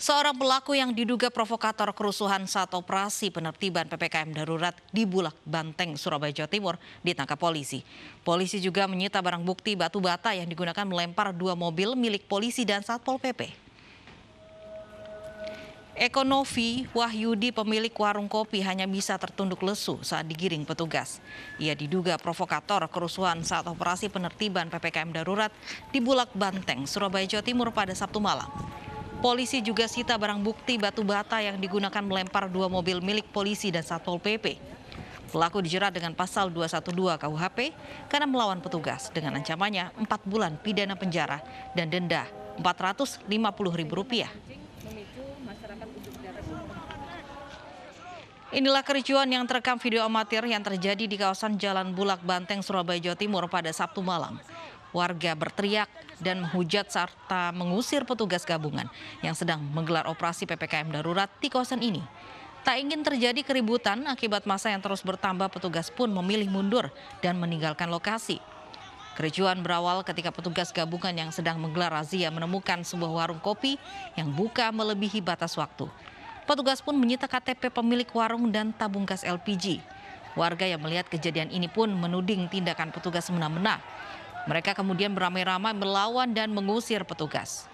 Seorang pelaku yang diduga provokator kerusuhan saat operasi penertiban PPKM darurat di Bulak Banteng, Surabaya, Jawa Timur ditangkap polisi. Polisi juga menyita barang bukti batu bata yang digunakan melempar dua mobil milik polisi dan Satpol PP. Ekonovi Wahyudi pemilik warung kopi hanya bisa tertunduk lesu saat digiring petugas. Ia diduga provokator kerusuhan saat operasi penertiban PPKM darurat di Bulak Banteng, Surabaya, Jawa Timur pada Sabtu malam. Polisi juga sita barang bukti batu bata yang digunakan melempar dua mobil milik polisi dan Satpol PP. Pelaku dijerat dengan pasal 212 KUHP karena melawan petugas dengan ancamannya 4 bulan pidana penjara dan denda Rp450.000. Inilah kericuan yang terekam video amatir yang terjadi di kawasan Jalan Bulak Banteng, Surabaya, Jawa Timur pada Sabtu malam. Warga berteriak dan menghujat serta mengusir petugas gabungan yang sedang menggelar operasi PPKM darurat di kawasan ini. Tak ingin terjadi keributan akibat masa yang terus bertambah, petugas pun memilih mundur dan meninggalkan lokasi. Kericuan berawal ketika petugas gabungan yang sedang menggelar razia menemukan sebuah warung kopi yang buka melebihi batas waktu. Petugas pun menyita KTP pemilik warung dan tabung gas LPG. Warga yang melihat kejadian ini pun menuding tindakan petugas semena-mena. Mereka kemudian beramai-ramai melawan dan mengusir petugas.